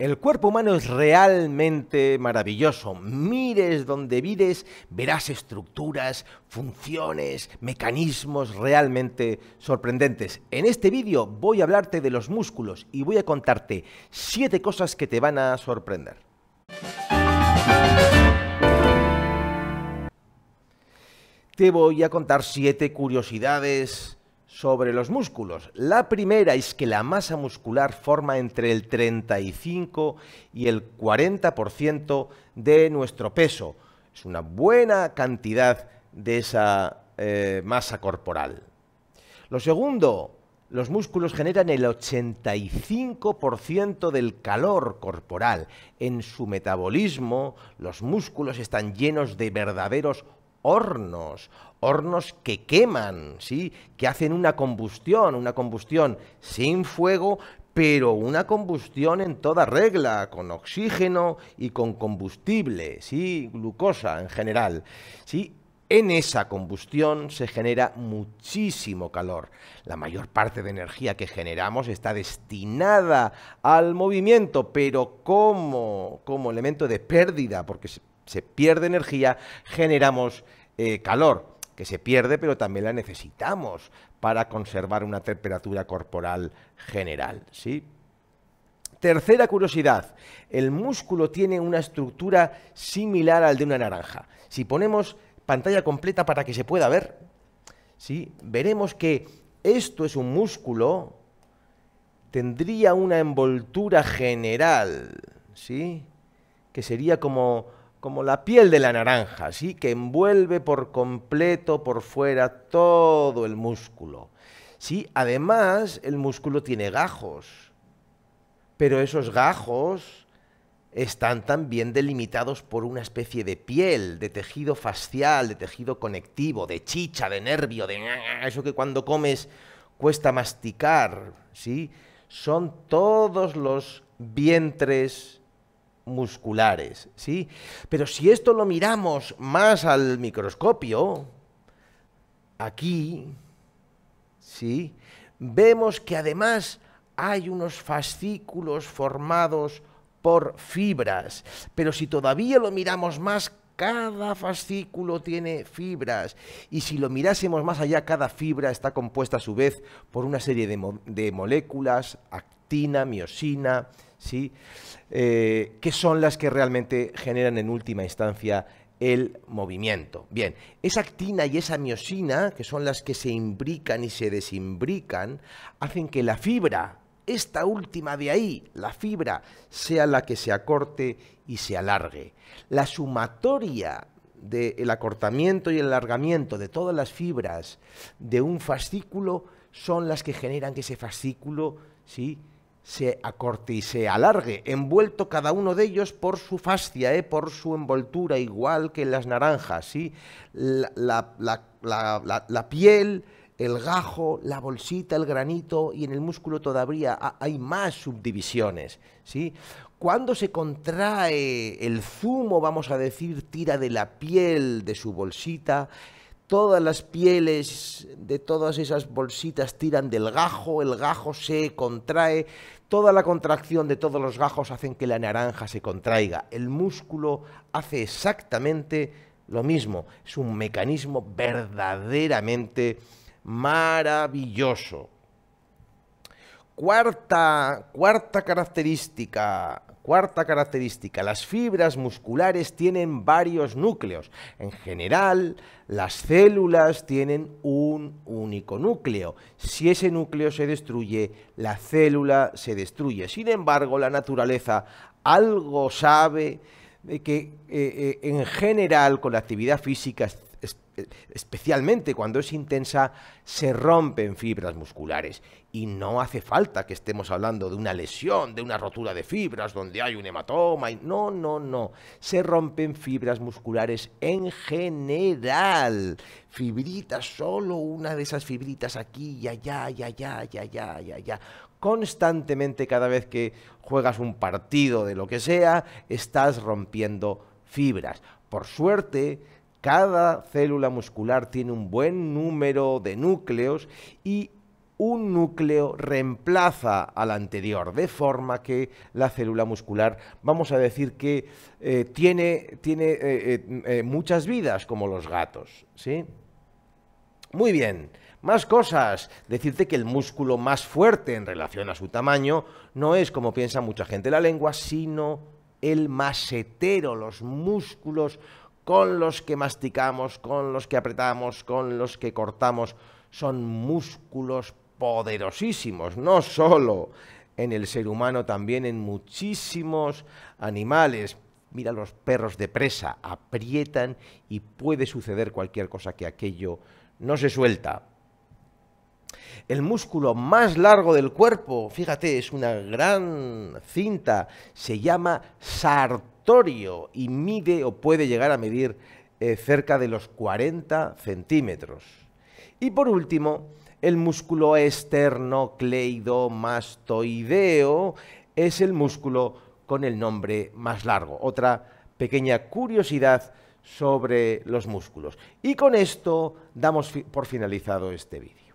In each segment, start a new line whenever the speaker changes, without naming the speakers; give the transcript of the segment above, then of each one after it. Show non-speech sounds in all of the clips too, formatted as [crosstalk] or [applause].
El cuerpo humano es realmente maravilloso. Mires donde mires, verás estructuras, funciones, mecanismos realmente sorprendentes. En este vídeo voy a hablarte de los músculos y voy a contarte siete cosas que te van a sorprender. Te voy a contar siete curiosidades sobre los músculos. La primera es que la masa muscular forma entre el 35 y el 40% de nuestro peso. Es una buena cantidad de esa eh, masa corporal. Lo segundo, los músculos generan el 85% del calor corporal. En su metabolismo, los músculos están llenos de verdaderos hornos, hornos que queman, ¿sí? que hacen una combustión, una combustión sin fuego, pero una combustión en toda regla, con oxígeno y con combustible, ¿sí? glucosa en general. ¿sí? En esa combustión se genera muchísimo calor. La mayor parte de energía que generamos está destinada al movimiento, pero como, como elemento de pérdida, porque se pierde energía, generamos eh, calor, que se pierde, pero también la necesitamos para conservar una temperatura corporal general. ¿sí? Tercera curiosidad, el músculo tiene una estructura similar al de una naranja. Si ponemos pantalla completa para que se pueda ver, ¿sí? veremos que esto es un músculo, tendría una envoltura general, ¿sí? que sería como como la piel de la naranja, ¿sí? que envuelve por completo por fuera todo el músculo. ¿sí? Además, el músculo tiene gajos, pero esos gajos están también delimitados por una especie de piel, de tejido facial, de tejido conectivo, de chicha, de nervio, de [laughs] eso que cuando comes cuesta masticar, ¿sí? Son todos los vientres musculares, ¿sí? Pero si esto lo miramos más al microscopio, aquí, ¿sí? Vemos que además hay unos fascículos formados por fibras, pero si todavía lo miramos más, cada fascículo tiene fibras. Y si lo mirásemos más allá, cada fibra está compuesta a su vez por una serie de, de moléculas, actina, miosina, ¿sí? Eh, que son las que realmente generan en última instancia el movimiento. Bien, esa actina y esa miosina, que son las que se imbrican y se desimbrican, hacen que la fibra, esta última de ahí, la fibra, sea la que se acorte y se alargue. La sumatoria del acortamiento y el alargamiento de todas las fibras de un fascículo son las que generan que ese fascículo ¿sí? Se acorte y se alargue, envuelto cada uno de ellos por su fascia, ¿eh? por su envoltura, igual que las naranjas, ¿sí? La, la, piel, el gajo, la bolsita, el granito y en el músculo todavía hay más subdivisiones, ¿sí? Cuando se contrae el zumo, vamos a decir, tira de la piel de su bolsita, todas las pieles de todas esas bolsitas tiran del gajo, el gajo se contrae, toda la contracción de todos los gajos hacen que la naranja se contraiga. El músculo hace exactamente lo mismo, es un mecanismo verdaderamente maravilloso. Cuarta, cuarta característica Cuarta característica, las fibras musculares tienen varios núcleos. En general, las células tienen un único núcleo. Si ese núcleo se destruye, la célula se destruye. Sin embargo, la naturaleza algo sabe de que eh, eh, en general con la actividad física especialmente cuando es intensa, se rompen fibras musculares. Y no hace falta que estemos hablando de una lesión, de una rotura de fibras, donde hay un hematoma. Y... No, no, no. Se rompen fibras musculares en general. Fibritas, solo una de esas fibritas aquí y allá, y allá, y allá, y allá. Constantemente, cada vez que juegas un partido de lo que sea, estás rompiendo fibras. Por suerte, cada célula muscular tiene un buen número de núcleos y un núcleo reemplaza al anterior, de forma que la célula muscular, vamos a decir que eh, tiene, tiene eh, eh, muchas vidas, como los gatos. ¿sí? Muy bien, más cosas. Decirte que el músculo más fuerte en relación a su tamaño no es, como piensa mucha gente, la lengua, sino el masetero, los músculos con los que masticamos, con los que apretamos, con los que cortamos, son músculos poderosísimos, no solo en el ser humano, también en muchísimos animales. Mira, los perros de presa aprietan y puede suceder cualquier cosa que aquello no se suelta. El músculo más largo del cuerpo, fíjate, es una gran cinta, se llama sartorio y mide o puede llegar a medir eh, cerca de los 40 centímetros. Y por último, el músculo esternocleidomastoideo es el músculo con el nombre más largo. Otra pequeña curiosidad sobre los músculos. Y con esto damos por finalizado este vídeo.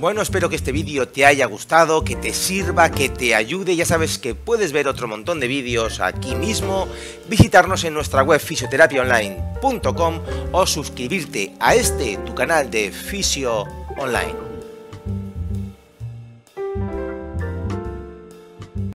Bueno, espero que este vídeo te haya gustado, que te sirva, que te ayude. Ya sabes que puedes ver otro montón de vídeos aquí mismo, visitarnos en nuestra web fisioterapiaonline.com o suscribirte a este, tu canal de Fisio Online.